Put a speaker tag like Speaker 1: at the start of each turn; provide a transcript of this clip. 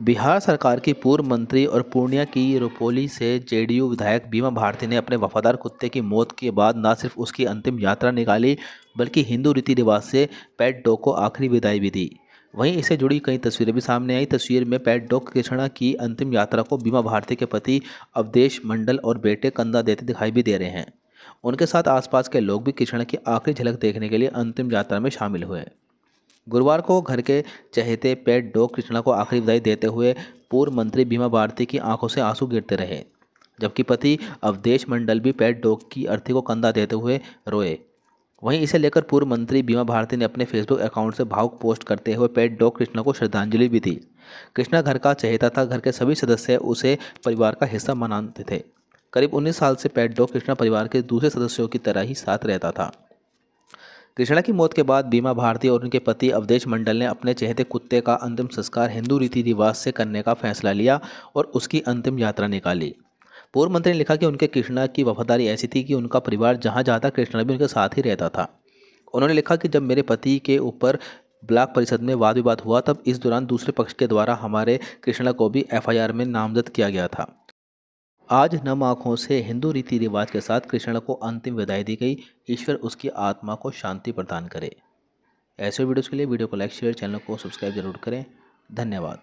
Speaker 1: बिहार सरकार की पूर्व मंत्री और पूर्णिया की रुपौली से जेडीयू विधायक बीमा भारती ने अपने वफादार कुत्ते की मौत के बाद न सिर्फ़ उसकी अंतिम यात्रा निकाली, बल्कि हिंदू रीति रिवाज से पेट डॉग को आखिरी विदाई भी दी। वहीं इससे जुड़ी कई तस्वीरें भी सामने आई। तस्वीर में पेट डॉग कृष्णा की अंतिम यात्रा को बीमा भारती के पति अवधेश मंडल और बेटे कंधा देते दिखाई भी दे रहे हैं। उनके साथ आसपास के लोग भी कृष्णा की आखिरी झलक देखने के लिए अंतिम यात्रा में शामिल हुए। गुरुवार को घर के चहेते पेट डॉग कृष्णा को आखिरी विदाई देते हुए पूर्व मंत्री बीमा भारती की आँखों से आँसू गिरते रहे, जबकि पति अवधेश मंडल भी पेट डॉग की अर्थी को कंधा देते हुए रोए। वहीं इसे लेकर पूर्व मंत्री बीमा भारती ने अपने फेसबुक अकाउंट से भावुक पोस्ट करते हुए पेट डॉग कृष्णा को श्रद्धांजलि भी दी। कृष्णा घर का चहेता था, घर के सभी सदस्य उसे परिवार का हिस्सा मानते थे। करीब 19 साल से पेट डॉग कृष्णा परिवार के दूसरे सदस्यों की तरह ही साथ रहता था। कृष्णा की मौत के बाद बीमा भारती और उनके पति अवधेश मंडल ने अपने चहेते कुत्ते का अंतिम संस्कार हिंदू रीति रिवाज से करने का फैसला लिया और उसकी अंतिम यात्रा निकाली। पूर्व मंत्री ने लिखा कि उनके कृष्णा की वफादारी ऐसी थी कि उनका परिवार जहाँ जाता कृष्णा भी उनके साथ ही रहता था। उन्होंने लिखा कि जब मेरे पति के ऊपर ब्लॉक परिषद में वाद विवाद हुआ, तब इस दौरान दूसरे पक्ष के द्वारा हमारे कृष्णा को भी एफआईआर में नामजद किया गया था। आज नम आँखों से हिंदू रीति रिवाज के साथ कृष्ण को अंतिम विदाई दी गई। ईश्वर उसकी आत्मा को शांति प्रदान करे। ऐसे वीडियोज़ के लिए वीडियो को लाइक, शेयर, चैनल को सब्सक्राइब ज़रूर करें। धन्यवाद।